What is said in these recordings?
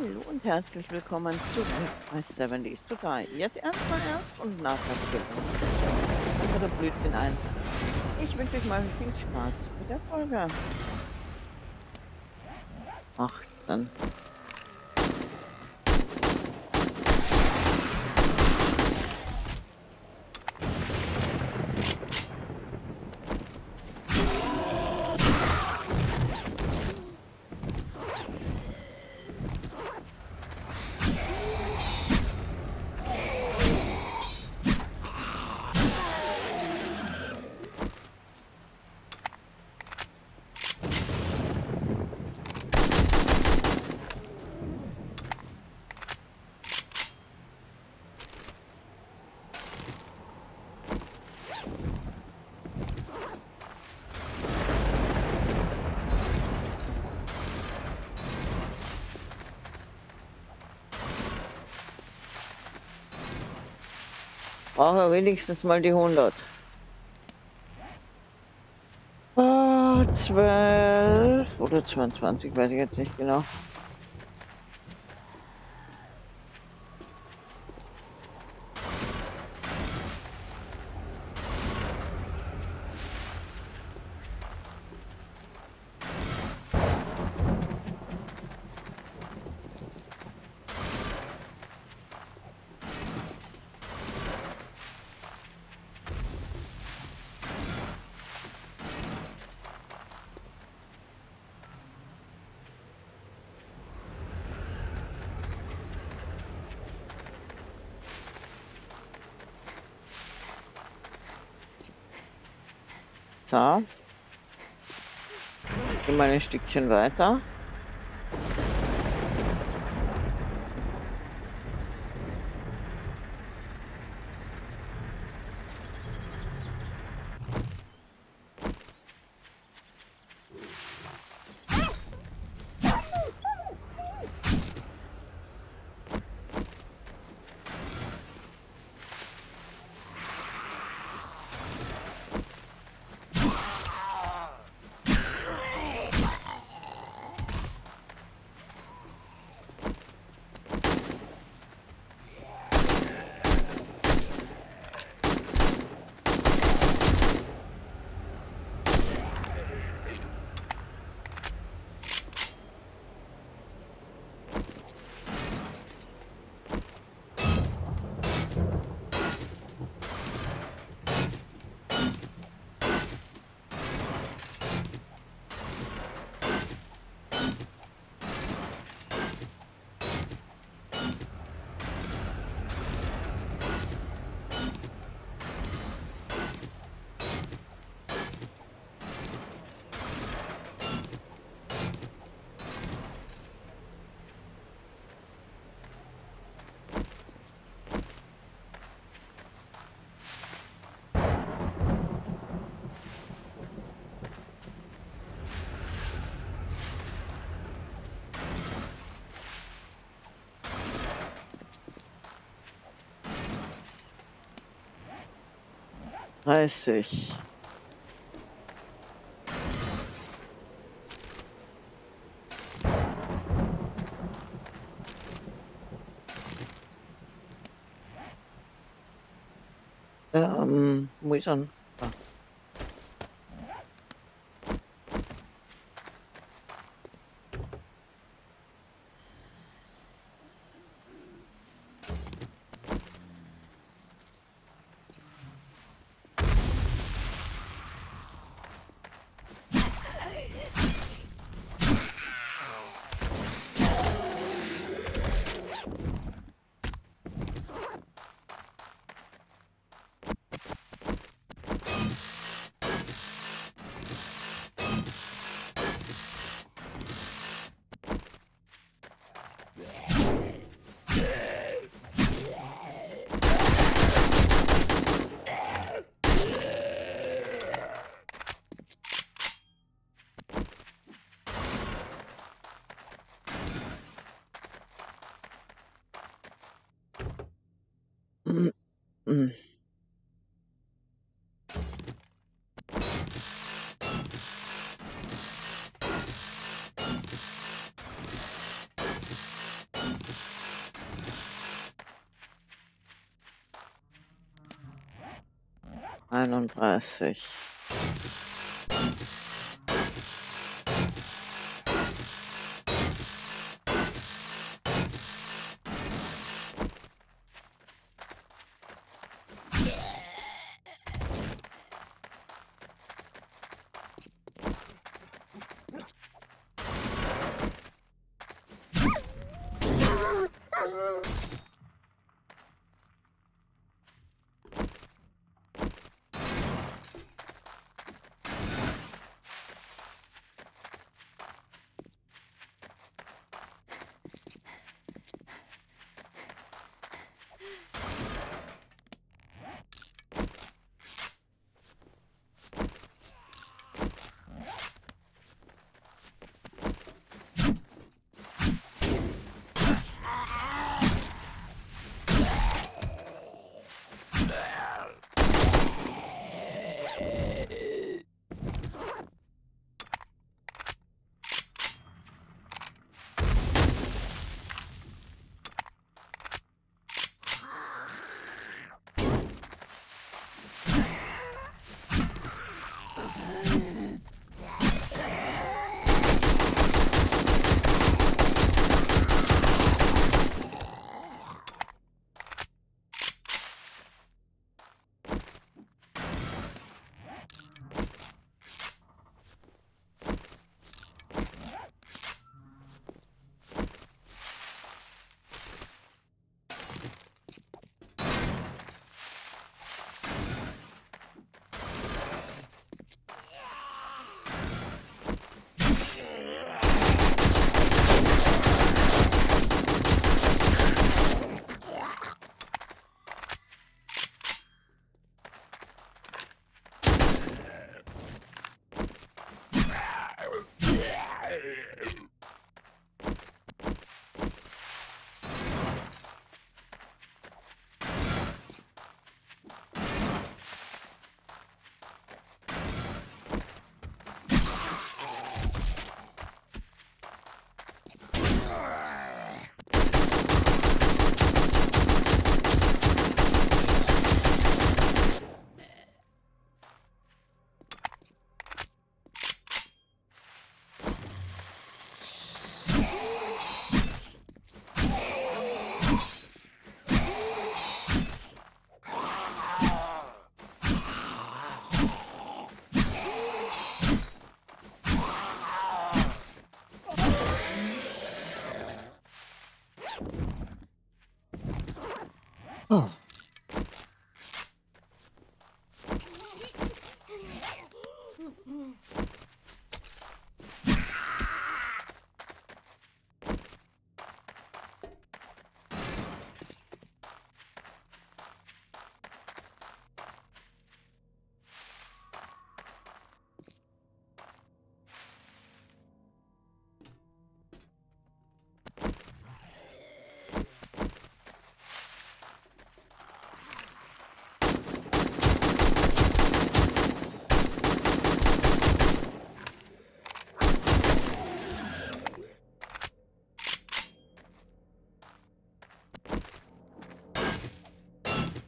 Hallo und herzlich willkommen zurück bei 70s to Die. Jetzt erstmal erst und nachher sich andere Blödsinn ein. Ich wünsche euch mal viel Spaß mit der Folge. 18. Brauche wenigstens mal die 100. Ah, 12 oder 22, weiß ich jetzt nicht genau. So. Gehen mal ein Stückchen weiter. Dreißig Ähm, wo ist er? Einunddreißig.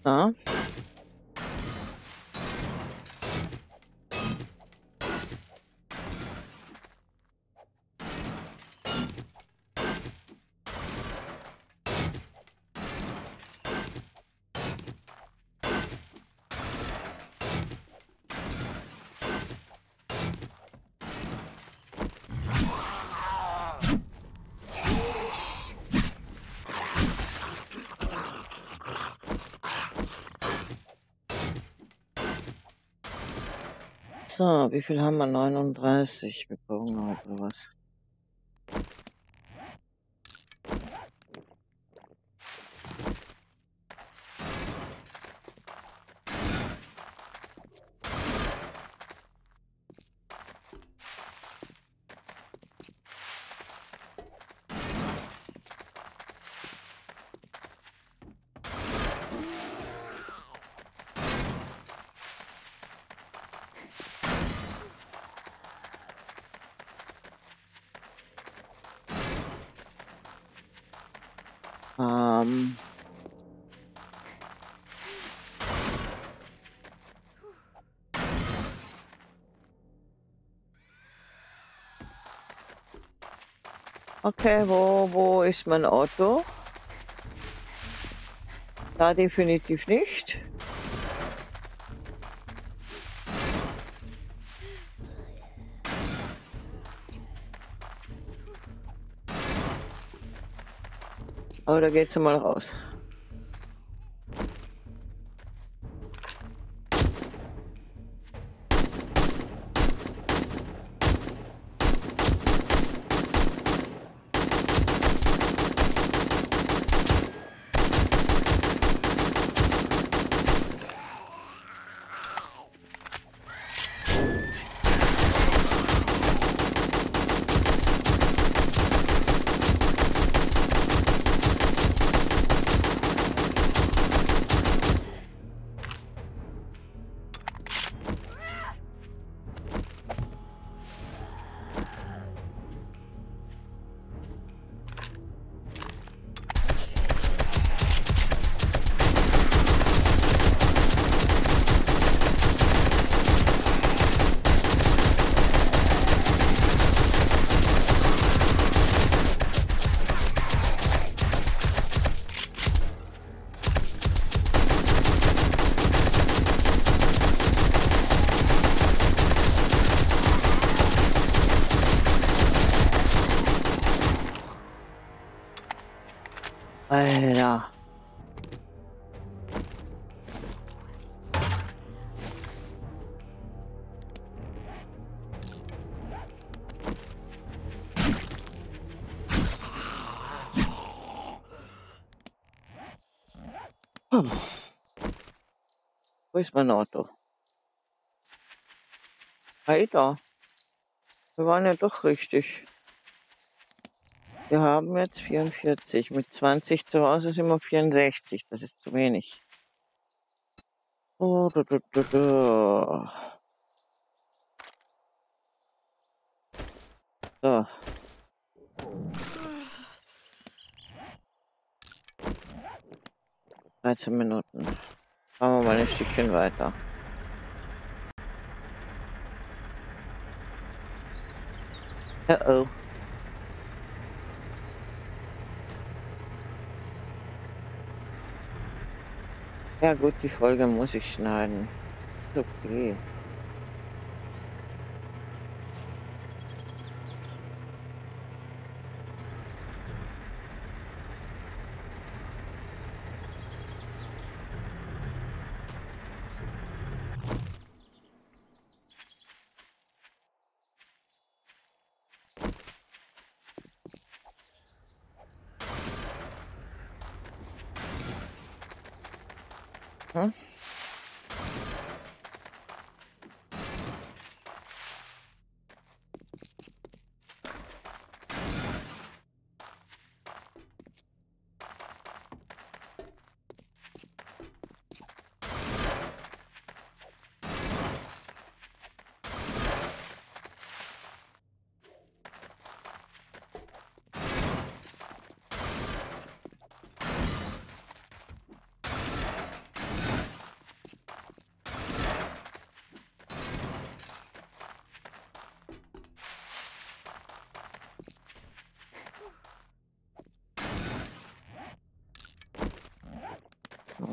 Ja. So, wie viel haben wir? 39. Wir brauchen noch was. Ähm Okay, wo, wo ist mein Auto? Da definitiv nicht. Aber da geht's mal raus. Wo ist mein Auto? Hey da. Wir waren ja doch richtig. Wir haben jetzt 44. Mit 20 zu Hause sind wir 64. Das ist zu wenig. Oh, du, du, du, du. So. Dreizehn Minuten. Fahren wir mal ein Stückchen weiter. Uh oh. Ja gut, die Folge muss ich schneiden. Okay.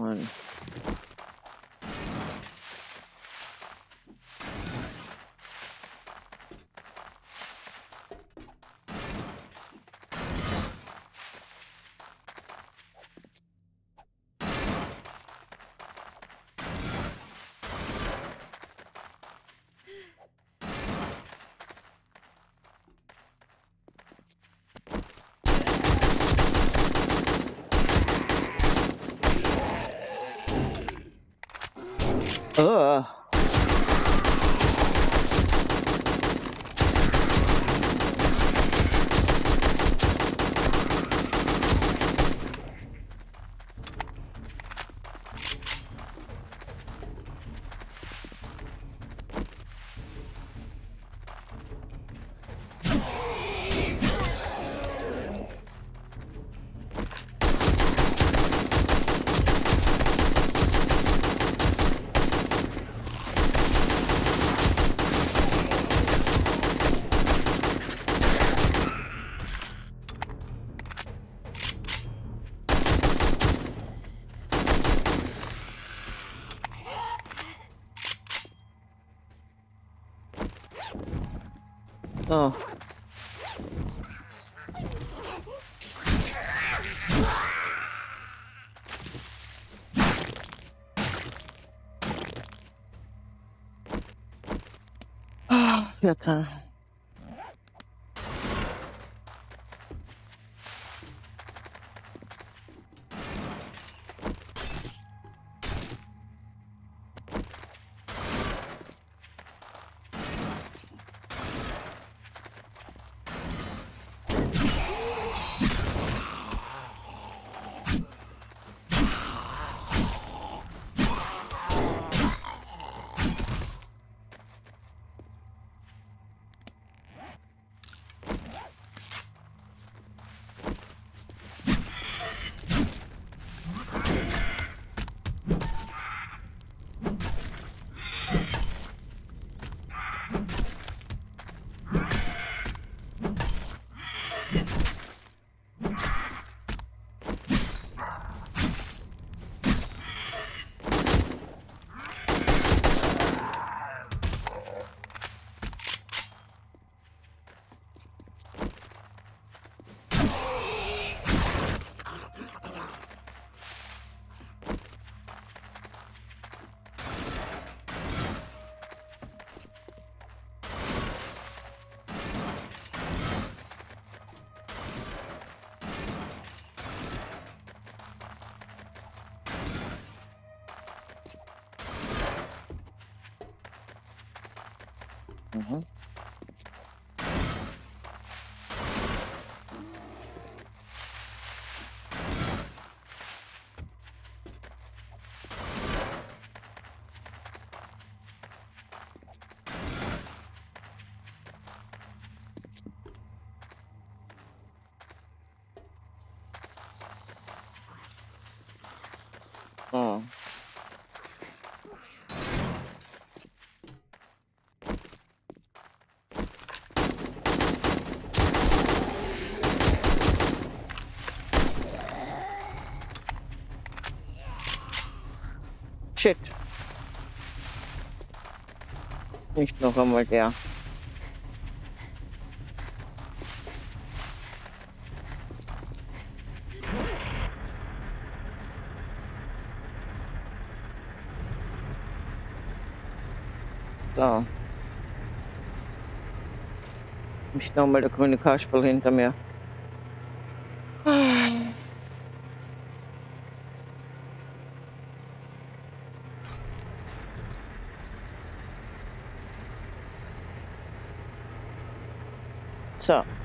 One. Ugh. So. Ah, Vierter. Mhm. So. Shit. Nicht noch einmal der. So. Nicht nochmal der grüne Kasperl hinter mir. So.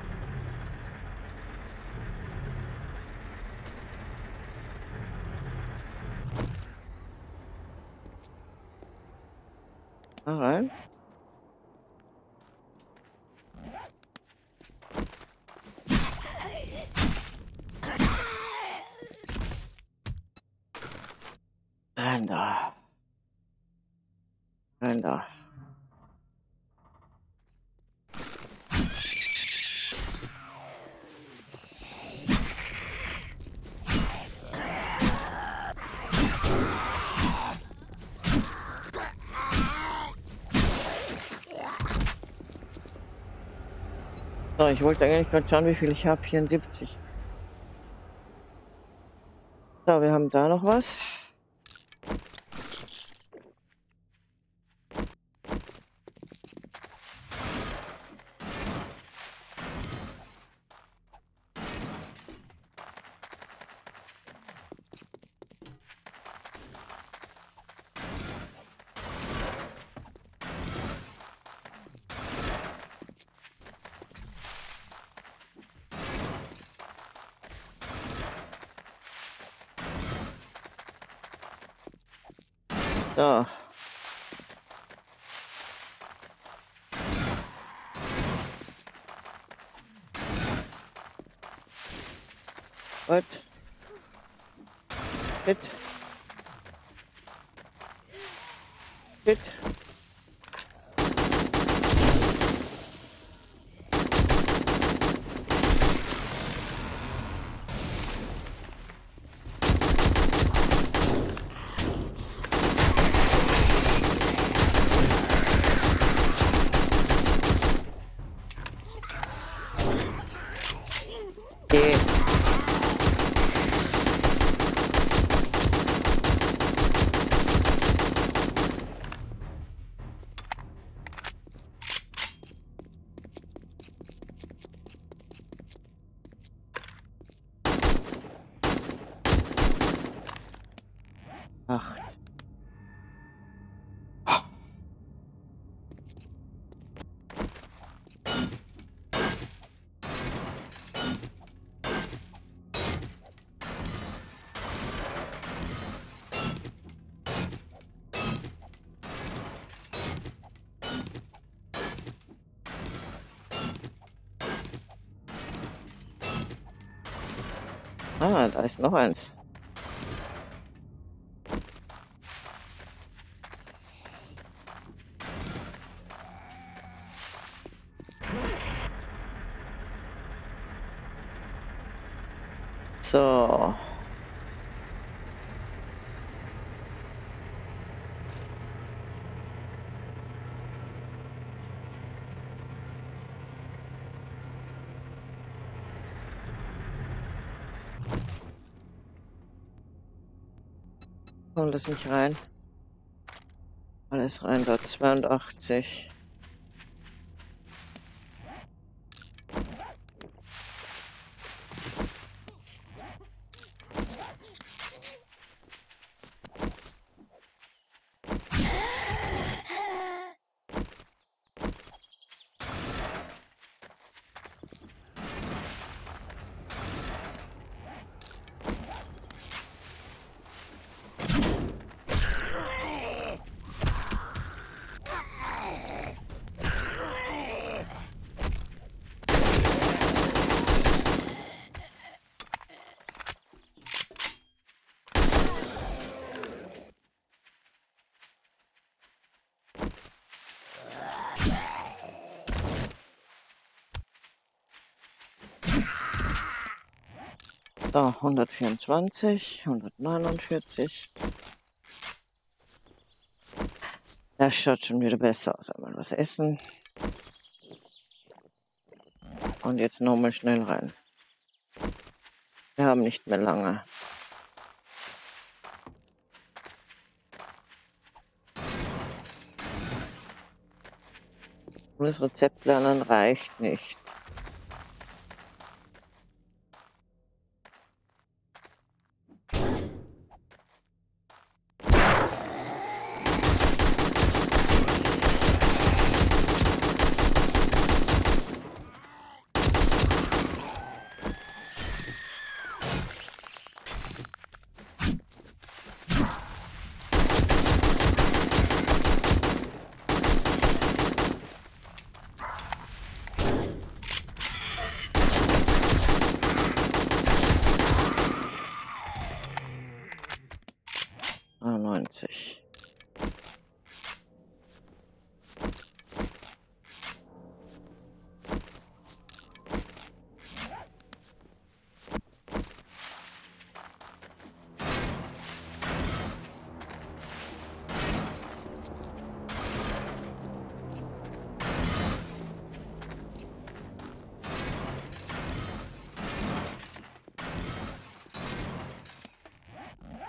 So, ich wollte eigentlich gerade schauen, wie viel ich habe. 74. So, wir haben da noch was. Ah, da ist noch eins. So. Komm, lass mich rein. Alles rein, da 82. So, 124, 149. Das schaut schon wieder besser aus. Einmal was essen. Und jetzt nochmal schnell rein. Wir haben nicht mehr lange. Und das Rezept lernen reicht nicht.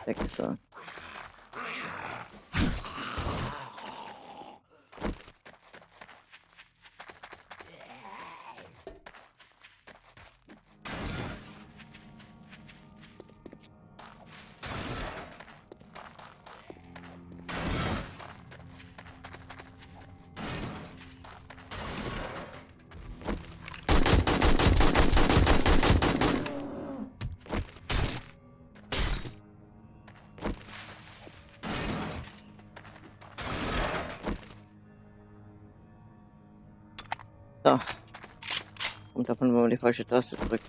Sechser. So. Wenn man die falsche Taste drückt.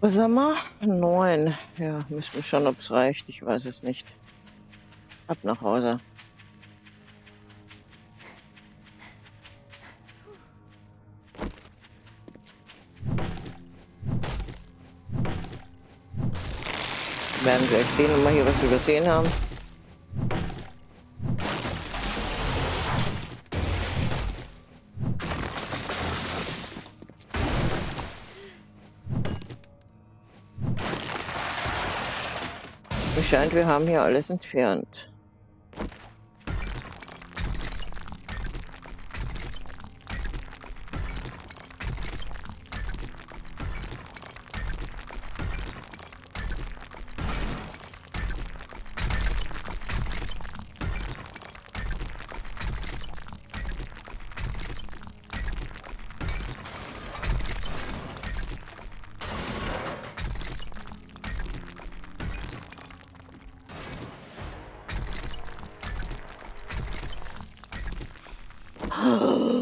Was haben wir? Neun. Ja, müssen wir schauen, ob es reicht. Ich weiß es nicht. Ab nach Hause. werden gleich sehen, ob wir hier was übersehen haben. Scheint, wir haben hier alles entfernt. Haben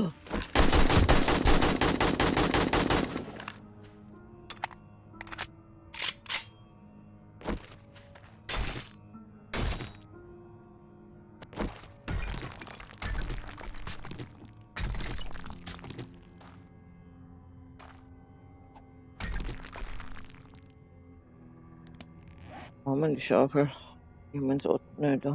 wir die Schaufel? Jemand so, ne, da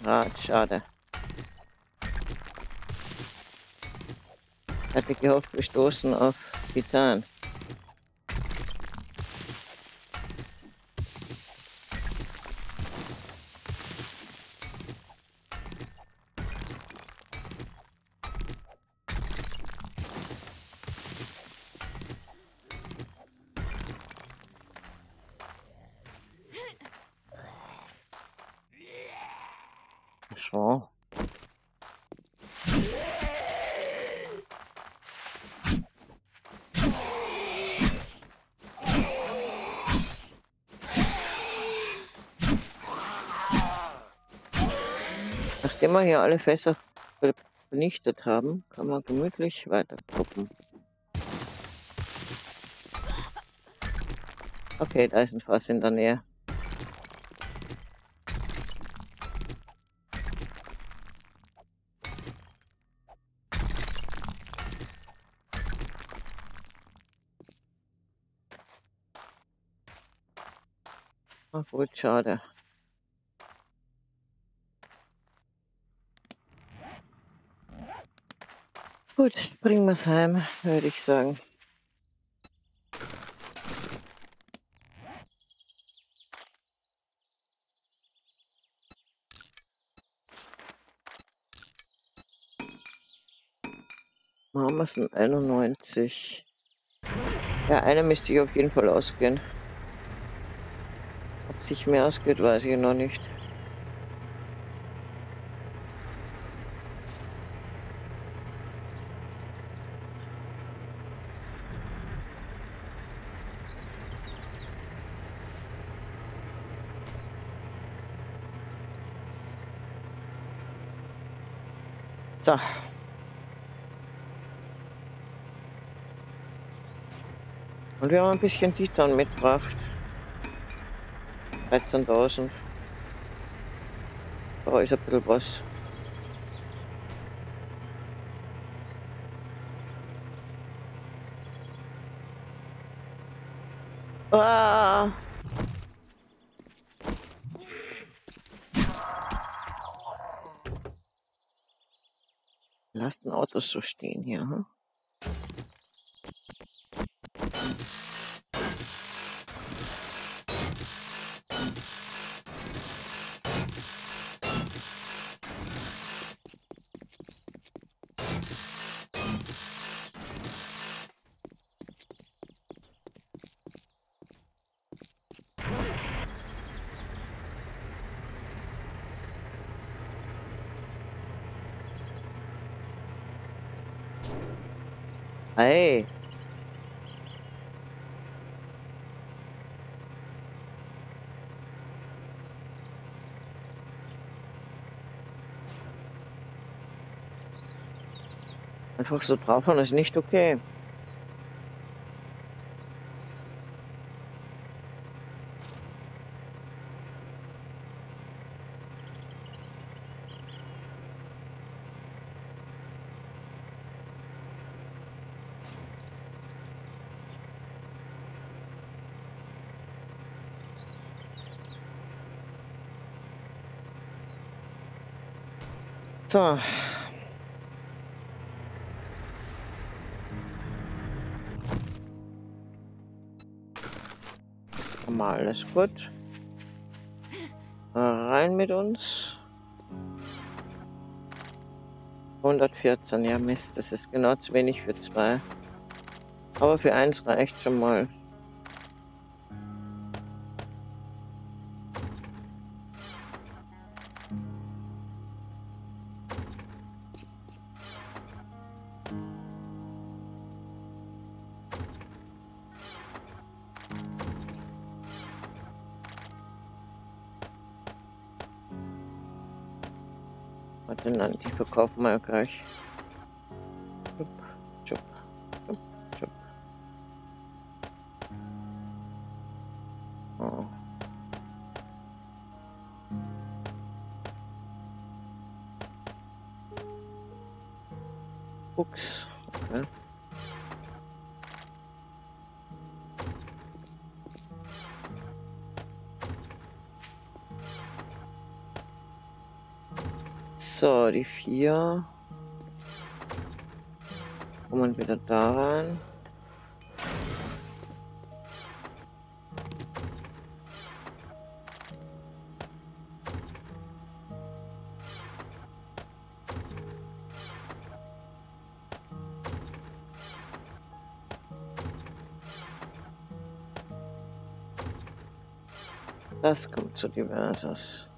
Nitrat, schade. Hatte gehofft, wir stoßen auf Titan. So. Nachdem wir hier alle Fässer ver- vernichtet haben, kann man gemütlich weiter gucken. Okay, da ist ein Fass in der Nähe. Ah, gut, schade. Gut, bringen wir es heim, würde ich sagen. Machen wir es in 91. Ja, eine müsste ich auf jeden Fall ausgehen. Ob sich mehr ausgeht, weiß ich noch nicht. So. Und wir haben ein bisschen Titan mitgebracht. 13.000. Da ist ein bisschen was. Ah! Lasst ein Autos so stehen hier, hm? Hey. Einfach so draufhauen ist nicht okay. So. Mal alles gut. Rein mit uns. 114, ja Mist, das ist genau zu wenig für zwei. Aber für eins reicht schon mal. Die verkaufen wir ja gleich. Wieder da rein. Das kommt zu diverses.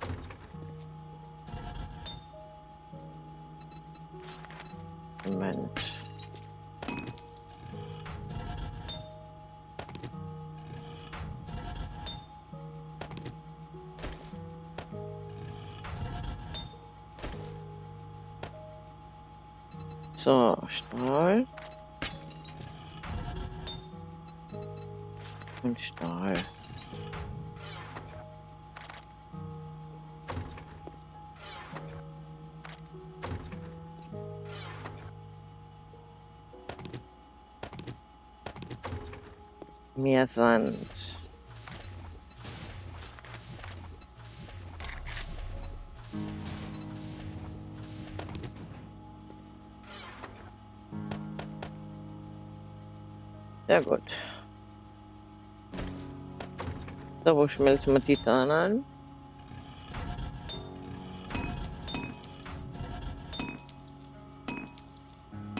Moment. So, Stahl. Und Stahl. Mehr Sand. Sehr gut. So, wo schmelzen wir Titan an?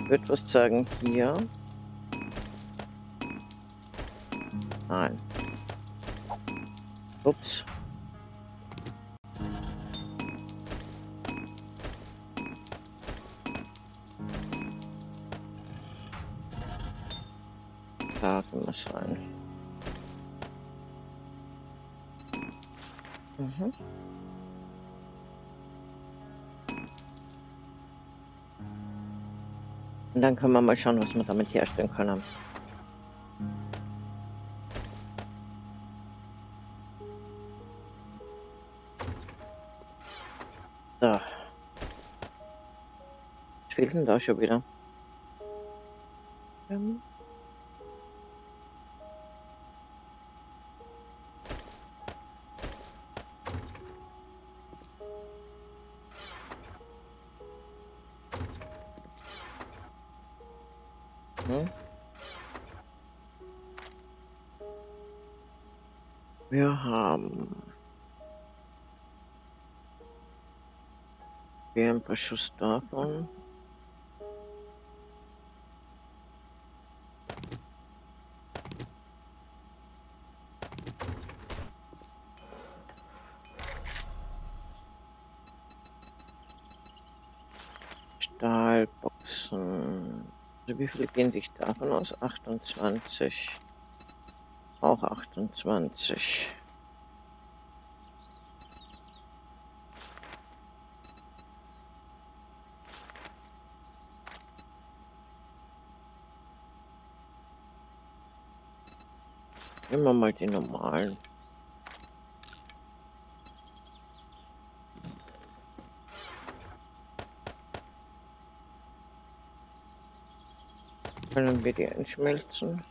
Würde was sagen hier. Nein. Ups. Da kann das sein. Mhm. Und dann können wir mal schauen, was wir damit herstellen können. So. Was fehlt denn da schon wieder? Wir haben ein paar Schuss davon. Stahlboxen. Also wie viele gehen sich davon aus? 28. Auch 28. Wir mal die normalen. Können wir die einschmelzen?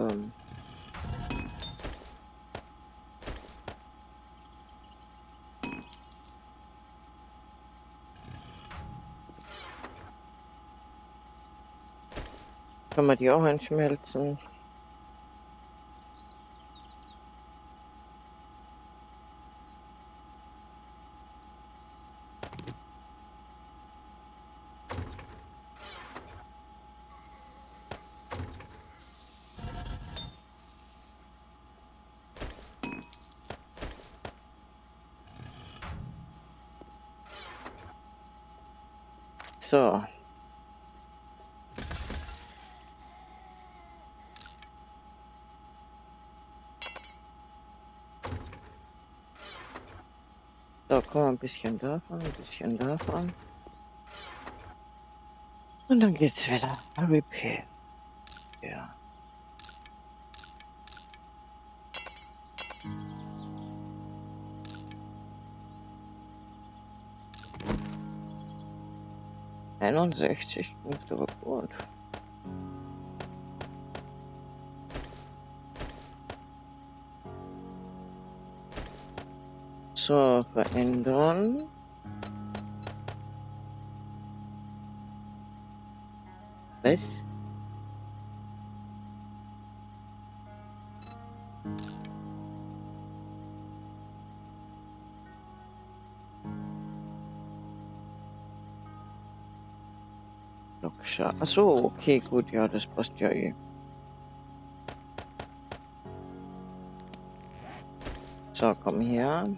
Ähm. Kann man die auch einschmelzen? So. So, komm ein bisschen davon, ein bisschen davon. Und dann geht's wieder. Repair. Ja. Einundsechzig klingt aber gut. So, verändern. Was? Loksha. Achso, okay, gut, ja, das passt ja eh. So, komm her.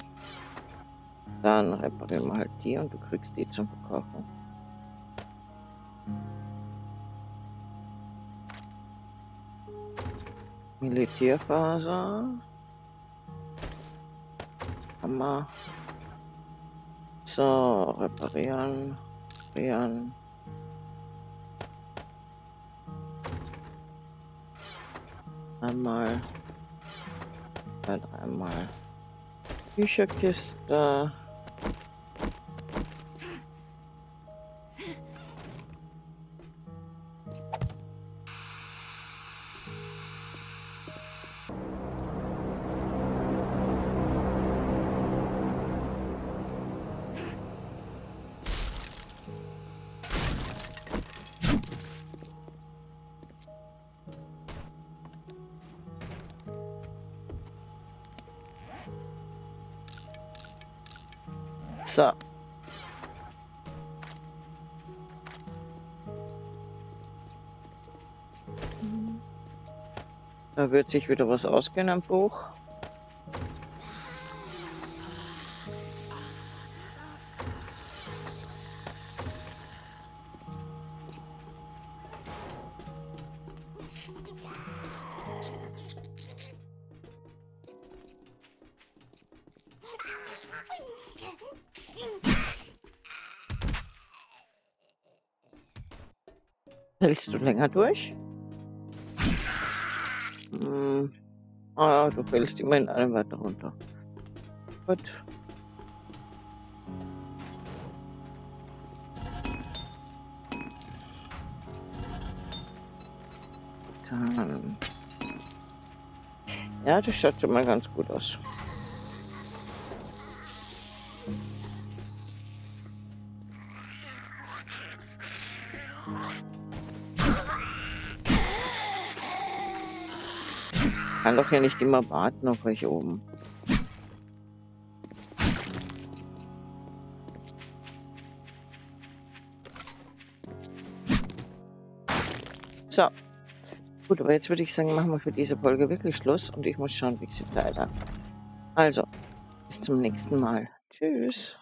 Dann reparieren wir halt die und du kriegst die zum Verkaufen. Militärfaser. Hammer. So, reparieren. Reparieren. Einmal. Dreimal. Bücherkiste. Wird sich wieder was ausgehen am Buch. Hältst du länger durch? Ah, du fällst immer in einem weiter runter. Gut. Dann. Ja, das schaut schon mal ganz gut aus. Kann doch ja nicht immer warten auf euch oben. So. Gut, aber jetzt würde ich sagen, machen wir für diese Folge wirklich Schluss und ich muss schauen, wie ich sie teile. Also, bis zum nächsten Mal. Tschüss.